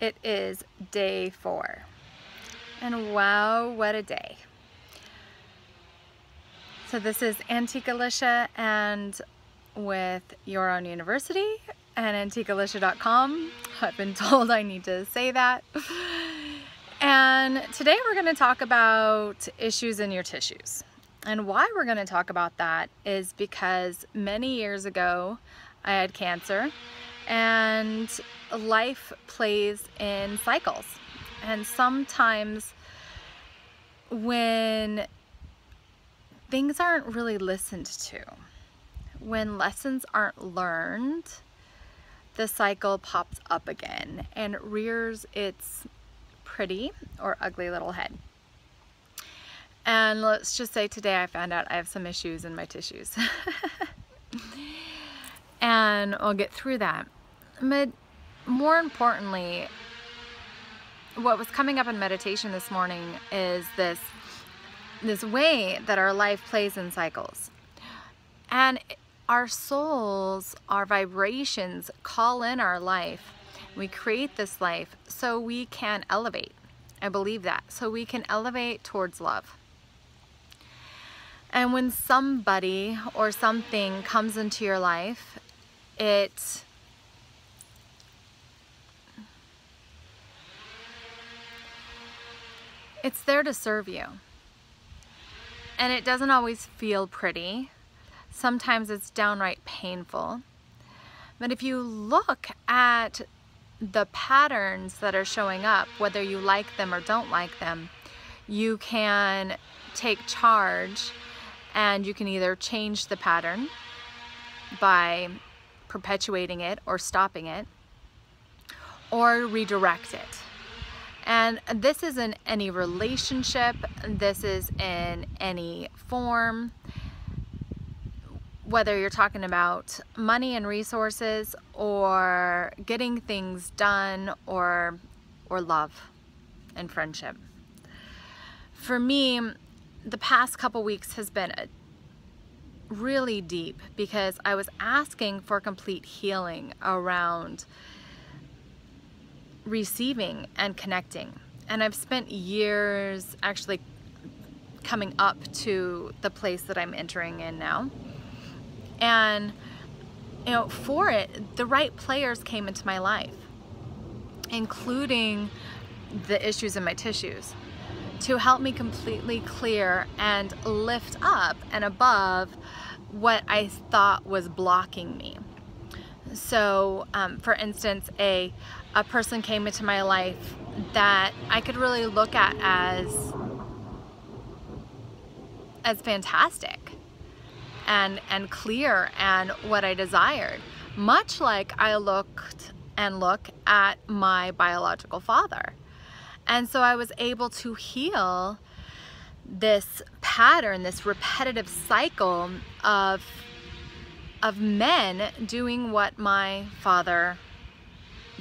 It is day four. And wow, what a day. So this is Antiqua Lisha and with Your Own University and AntiquaLisha.com. I've been told I need to say that. And today we're going to talk about issues in your tissues. And why we're going to talk about that is because many years ago I had cancer and life plays in cycles. And sometimes when things aren't really listened to, when lessons aren't learned, the cycle pops up again and rears its pretty or ugly little head. And let's just say today I found out I have some issues in my tissues. and I'll get through that. But more importantly, what was coming up in meditation this morning is this this way that our life plays in cycles. And our souls, our vibrations call in our life. We create this life so we can elevate. I believe that. So we can elevate towards love. And when somebody or something comes into your life, it it's there to serve you. And it doesn't always feel pretty. Sometimes it's downright painful. But if you look at the patterns that are showing up, whether you like them or don't like them, you can take charge and you can either change the pattern by perpetuating it or stopping it or redirect it. And this is in any relationship, this is in any form, whether you're talking about money and resources or getting things done or or love and friendship. For me, the past couple weeks has been really deep because I was asking for complete healing around receiving and connecting. And I've spent years actually coming up to the place that I'm entering in now. And, you know, for it, the right players came into my life, including the issues in my tissues, to help me completely clear and lift up and above what I thought was blocking me. So, um, for instance, a, a person came into my life that I could really look at as as fantastic and, and clear and what I desired. Much like I looked and look at my biological father. And so I was able to heal this pattern, this repetitive cycle of, of men doing what my father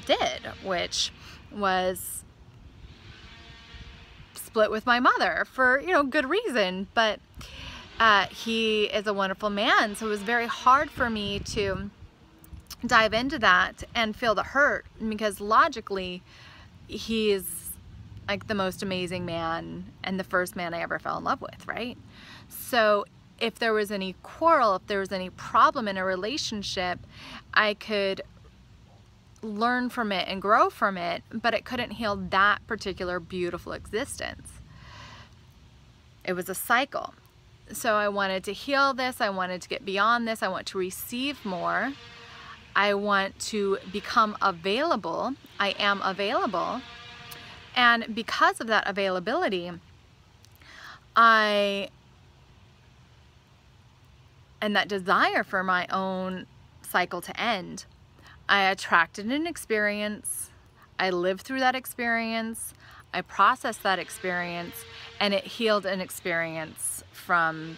did, which was split with my mother for, you know, good reason. But uh, he is a wonderful man. So it was very hard for me to dive into that and feel the hurt because logically he's like the most amazing man and the first man I ever fell in love with, right? So if there was any quarrel, if there was any problem in a relationship, I could learn from it and grow from it, but it couldn't heal that particular beautiful existence. It was a cycle. So I wanted to heal this. I wanted to get beyond this. I want to receive more. I want to become available. I am available. And because of that availability, I, and that desire for my own cycle to end, I attracted an experience. I lived through that experience. I processed that experience and it healed an experience from,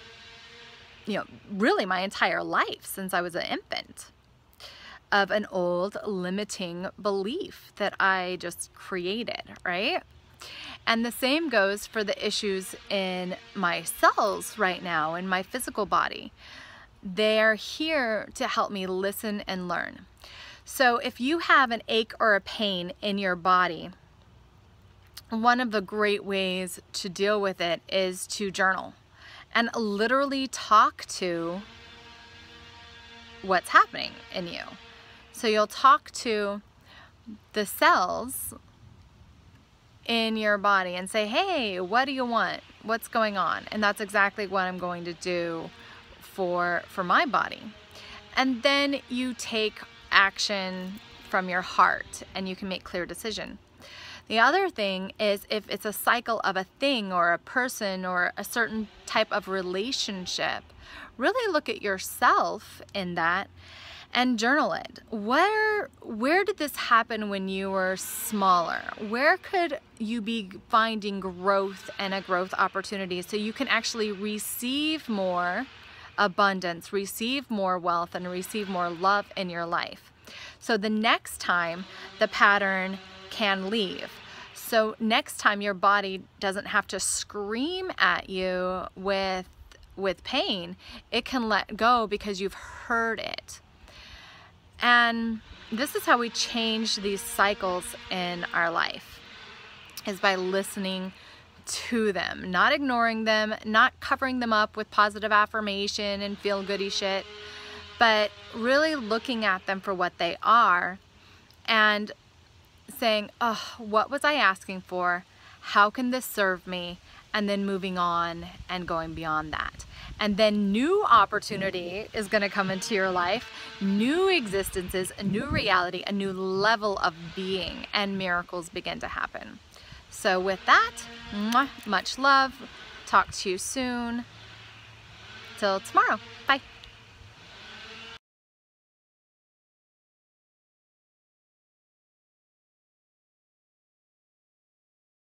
you know, really my entire life since I was an infant of an old limiting belief that I just created, right? And the same goes for the issues in my cells right now, in my physical body. They're here to help me listen and learn. So if you have an ache or a pain in your body, one of the great ways to deal with it is to journal and literally talk to what's happening in you. So you'll talk to the cells in your body and say, hey, what do you want? What's going on? And that's exactly what I'm going to do for, for my body. And then you take action from your heart and you can make clear decision. The other thing is if it's a cycle of a thing or a person or a certain type of relationship, really look at yourself in that and journal it. Where where did this happen when you were smaller? Where could you be finding growth and a growth opportunity so you can actually receive more abundance, receive more wealth and receive more love in your life. So the next time the pattern can leave. So next time your body doesn't have to scream at you with with pain, it can let go because you've heard it. And this is how we change these cycles in our life is by listening to them, not ignoring them, not covering them up with positive affirmation and feel goody shit, but really looking at them for what they are and saying, oh, what was I asking for? How can this serve me? And then moving on and going beyond that and then new opportunity is going to come into your life, new existences, a new reality, a new level of being, and miracles begin to happen. So with that, much love. Talk to you soon. Till tomorrow. Bye.